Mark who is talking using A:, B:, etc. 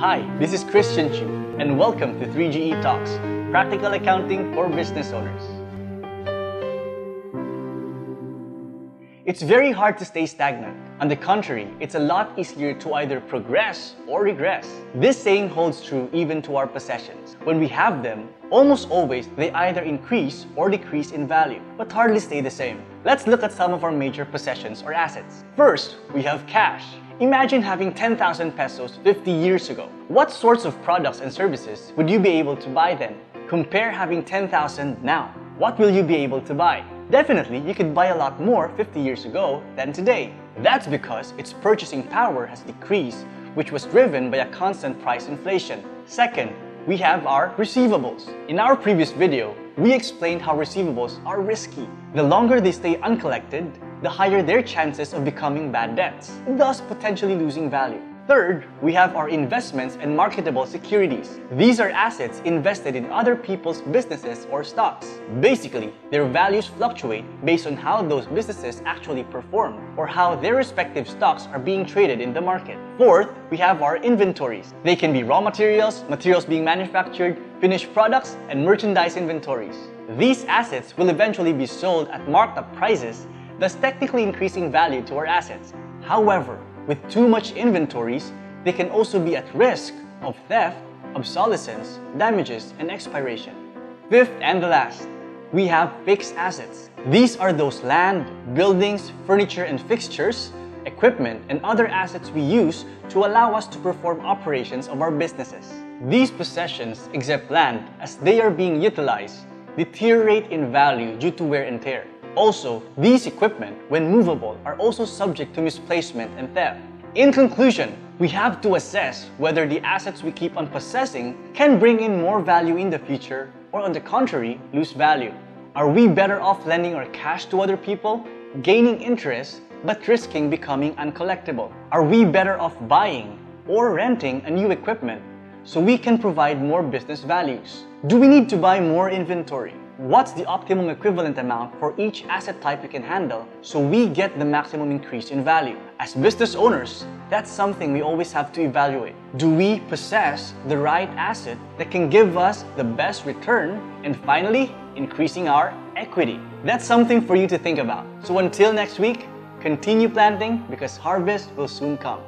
A: Hi, this is Christian Chu, and welcome to 3GE Talks, practical accounting for business owners. It's very hard to stay stagnant. On the contrary, it's a lot easier to either progress or regress. This saying holds true even to our possessions. When we have them, almost always they either increase or decrease in value, but hardly stay the same. Let's look at some of our major possessions or assets. First, we have cash. Imagine having 10,000 pesos 50 years ago. What sorts of products and services would you be able to buy then? Compare having 10,000 now. What will you be able to buy? Definitely, you could buy a lot more 50 years ago than today. That's because its purchasing power has decreased, which was driven by a constant price inflation. Second, we have our receivables. In our previous video, we explained how receivables are risky. The longer they stay uncollected, the higher their chances of becoming bad debts, thus potentially losing value. Third, we have our investments and marketable securities. These are assets invested in other people's businesses or stocks. Basically, their values fluctuate based on how those businesses actually perform or how their respective stocks are being traded in the market. Fourth, we have our inventories. They can be raw materials, materials being manufactured, finished products, and merchandise inventories. These assets will eventually be sold at marked up prices, thus technically increasing value to our assets. However, with too much inventories, they can also be at risk of theft, obsolescence, damages, and expiration. Fifth and the last, we have fixed assets. These are those land, buildings, furniture and fixtures, equipment, and other assets we use to allow us to perform operations of our businesses. These possessions, except land, as they are being utilized, deteriorate in value due to wear and tear. Also, these equipment, when movable, are also subject to misplacement and theft. In conclusion, we have to assess whether the assets we keep on possessing can bring in more value in the future or on the contrary, lose value. Are we better off lending our cash to other people, gaining interest, but risking becoming uncollectible? Are we better off buying or renting a new equipment so we can provide more business values? Do we need to buy more inventory? What's the optimum equivalent amount for each asset type we can handle so we get the maximum increase in value. As business owners, that's something we always have to evaluate. Do we possess the right asset that can give us the best return? And finally, increasing our equity. That's something for you to think about. So until next week, continue planting because harvest will soon come.